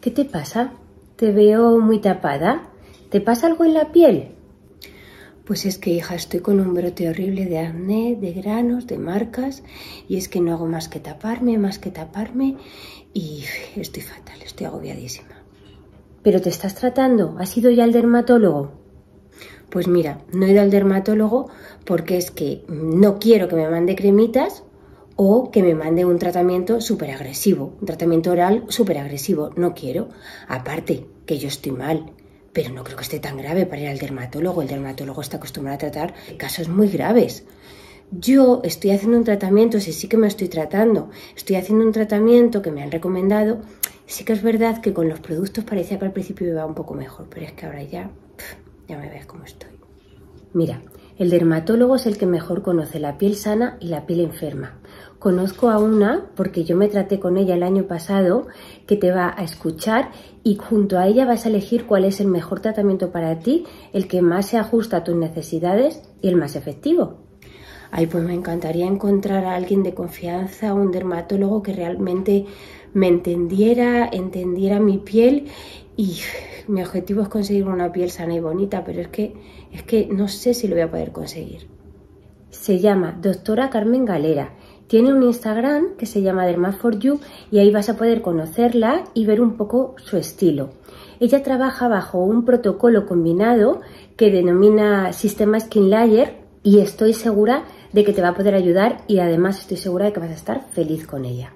¿Qué te pasa? Te veo muy tapada. ¿Te pasa algo en la piel? Pues es que, hija, estoy con un brote horrible de acné, de granos, de marcas, y es que no hago más que taparme, más que taparme, y estoy fatal, estoy agobiadísima. ¿Pero te estás tratando? ¿Has ido ya al dermatólogo? Pues mira, no he ido al dermatólogo porque es que no quiero que me mande cremitas o que me mande un tratamiento súper agresivo, un tratamiento oral súper agresivo. No quiero. Aparte, que yo estoy mal, pero no creo que esté tan grave para ir al dermatólogo. El dermatólogo está acostumbrado a tratar casos muy graves. Yo estoy haciendo un tratamiento, sí, sí que me estoy tratando, estoy haciendo un tratamiento que me han recomendado. Sí que es verdad que con los productos parecía que al principio iba un poco mejor, pero es que ahora ya, ya me ves cómo estoy. Mira, el dermatólogo es el que mejor conoce la piel sana y la piel enferma. Conozco a una, porque yo me traté con ella el año pasado, que te va a escuchar y junto a ella vas a elegir cuál es el mejor tratamiento para ti, el que más se ajusta a tus necesidades y el más efectivo. Ay, pues me encantaría encontrar a alguien de confianza, un dermatólogo que realmente me entendiera, entendiera mi piel y mi objetivo es conseguir una piel sana y bonita, pero es que es que no sé si lo voy a poder conseguir. Se llama Doctora Carmen Galera tiene un Instagram que se llama Derma4You y ahí vas a poder conocerla y ver un poco su estilo. Ella trabaja bajo un protocolo combinado que denomina Sistema Skin Layer y estoy segura de que te va a poder ayudar y además estoy segura de que vas a estar feliz con ella.